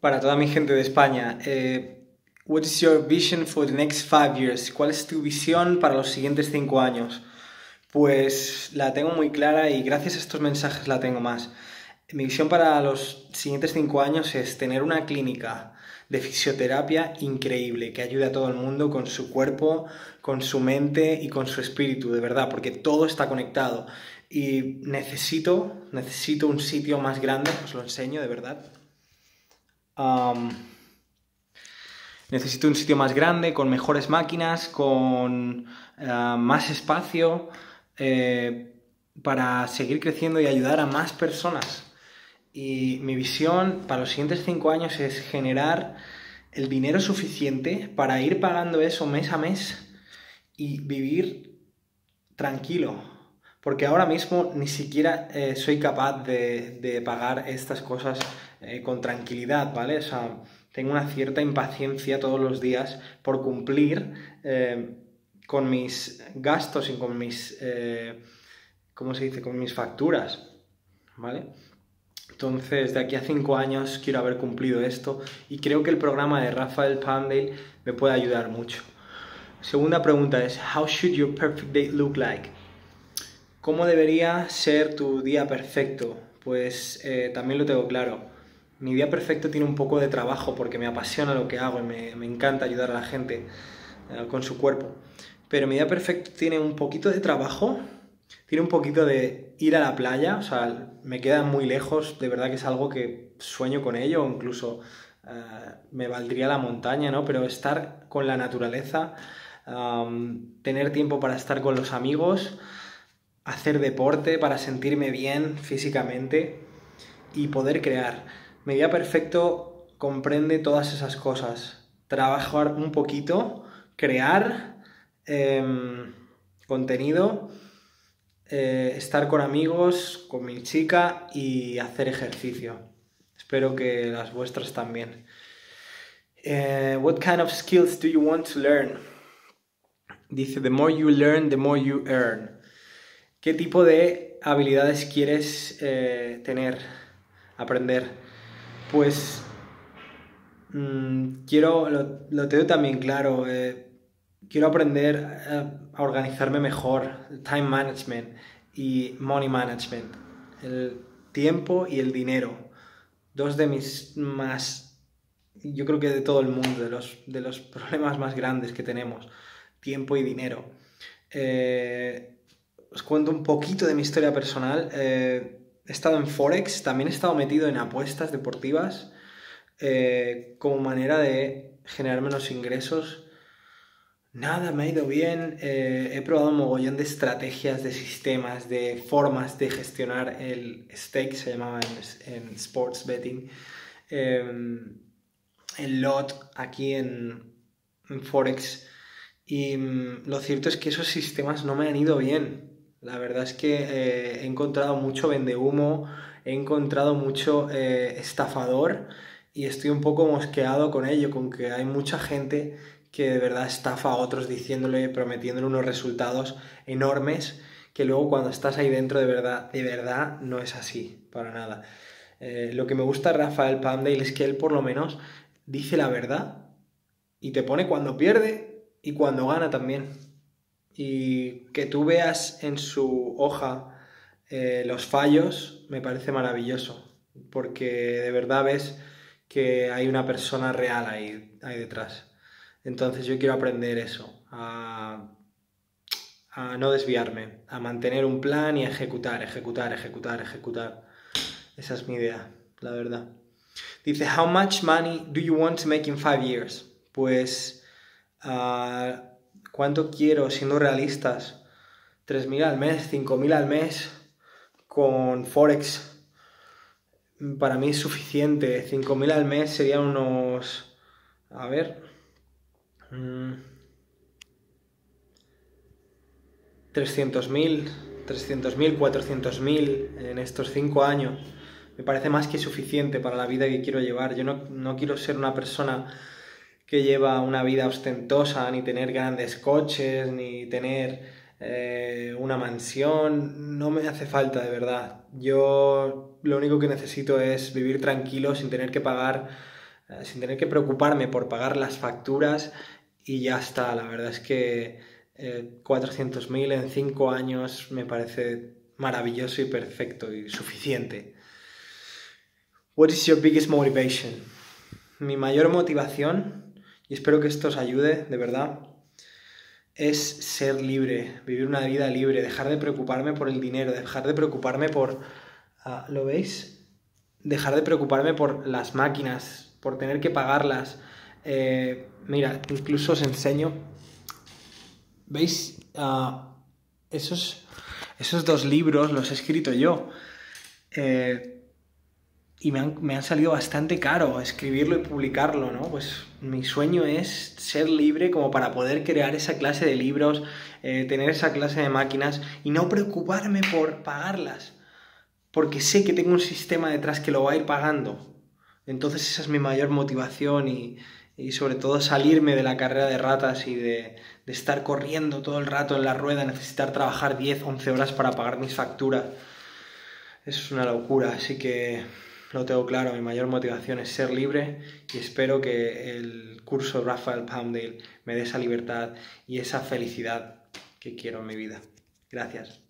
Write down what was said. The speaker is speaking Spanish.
para toda mi gente de España. Eh, what is your vision for the next five years? ¿Cuál es tu visión para los siguientes cinco años? Pues la tengo muy clara y gracias a estos mensajes la tengo más. Mi visión para los siguientes cinco años es tener una clínica de fisioterapia increíble que ayude a todo el mundo con su cuerpo, con su mente y con su espíritu, de verdad, porque todo está conectado. Y necesito, necesito un sitio más grande, os lo enseño, de verdad. Necesito un sitio más grande, con mejores máquinas, con eh, más espacio, eh, para seguir creciendo y ayudar a más personas. Y mi visión para los siguientes cinco años es generar el dinero suficiente para ir pagando eso mes a mes y vivir tranquilo. Porque ahora mismo ni siquiera eh, soy capaz de, pagar estas cosas eh, con tranquilidad, ¿vale? O sea, tengo una cierta impaciencia todos los días por cumplir eh, con mis gastos y con mis, ¿cómo se dice? Con mis facturas, ¿vale? Entonces, de aquí a cinco años quiero haber cumplido esto y creo que el programa de Rafael Pandale me puede ayudar mucho. Segunda pregunta es, how should your perfect day look like? ¿Cómo debería ser tu día perfecto? Pues eh, también lo tengo claro. Mi día perfecto tiene un poco de trabajo porque me apasiona lo que hago y me, encanta ayudar a la gente eh, con su cuerpo. Pero mi día perfecto tiene un poquito de trabajo tiene un poquito de ir a la playa, o sea, me queda muy lejos, de verdad que es algo que sueño con ello, incluso eh, me valdría la montaña, ¿no? Pero estar con la naturaleza, tener tiempo para estar con los amigos, hacer deporte para sentirme bien físicamente y poder crear. Media Perfecto comprende todas esas cosas. Trabajar un poquito, crear em, contenido eh, estar con amigos, con mi chica y hacer ejercicio. Espero que las vuestras también. Eh, what kind of skills do you want to learn? Dice, the more you learn, the more you earn. ¿Qué tipo de habilidades quieres eh, tener, aprender? Pues mm, quiero, lo, tengo también claro, quiero aprender a organizarme mejor, time management y money management, el tiempo y el dinero, dos de mis más, yo creo que de todo el mundo, de los, de los problemas más grandes que tenemos, tiempo y dinero. Eh, os cuento un poquito de mi historia personal. Eh, he estado en Forex, también he estado metido en apuestas deportivas eh, como manera de generar menos ingresos Nada, me ha ido bien. Eh, he probado un mogollón de estrategias, de sistemas, de formas de gestionar el stake, se llamaba en, sports betting. Em, el lot aquí en, Forex. Y mm, lo cierto es que esos sistemas no me han ido bien. La verdad es que eh, he encontrado mucho vendehumo, he encontrado mucho eh, estafador y estoy un poco mosqueado con ello, con que hay mucha gente que de verdad estafa a otros diciéndole, prometiéndole unos resultados enormes que luego cuando estás ahí dentro de verdad, de verdad no es así, para nada. Eh, lo que me gusta de Rafael Pandale es que él por lo menos dice la verdad y te pone cuando pierde y cuando gana también. Y que tú veas en su hoja eh, los fallos me parece maravilloso, porque de verdad ves que hay una persona real ahí, ahí detrás. Entonces yo quiero aprender eso, a, no desviarme, a mantener un plan y a ejecutar, ejecutar, ejecutar, ejecutar. Esa es mi idea, la verdad. Dice, how much money do you want to make in five years? Pues, ah, ¿cuánto quiero siendo realistas? ¿3.000 al mes? ¿5.000 al mes? Con Forex. Para mí es suficiente. 5.000 al mes serían unos... A ver, 300.000, 300.000, 400.000 en estos cinco años me parece más que suficiente para la vida que quiero llevar. Yo no, quiero ser una persona que lleva una vida ostentosa, ni tener grandes coches, ni tener eh, una mansión. No me hace falta, de verdad. Yo lo único que necesito es vivir tranquilo sin tener que pagar eh, sin tener que preocuparme por pagar las facturas y ya está. La verdad es que eh, 400.000 en 5 años me parece maravilloso y perfecto y suficiente. What is your biggest motivation? Mi mayor motivación, y espero que esto os ayude de verdad, es ser libre, vivir una vida libre, dejar de preocuparme por el dinero, dejar de preocuparme por... Ah, ¿Lo veis? Dejar de preocuparme por las máquinas, por tener que pagarlas. Eh, mira, incluso os enseño. ¿Veis? Ah, esos, esos dos libros los he escrito yo. Eh, y me han, salido bastante caro escribirlo y publicarlo, ¿no? Pues mi sueño es ser libre como para poder crear esa clase de libros, eh, tener esa clase de máquinas y no preocuparme por pagarlas, porque sé que tengo un sistema detrás que lo va a ir pagando. Entonces esa es mi mayor motivación y, sobre todo salirme de la carrera de ratas y de, de estar corriendo todo el rato en la rueda, necesitar trabajar 10, 11 horas para pagar mis facturas. Eso es una locura, así que lo tengo claro, mi mayor motivación es ser libre y espero que el curso Rafael Poundale me dé esa libertad y esa felicidad que quiero en mi vida. Gracias.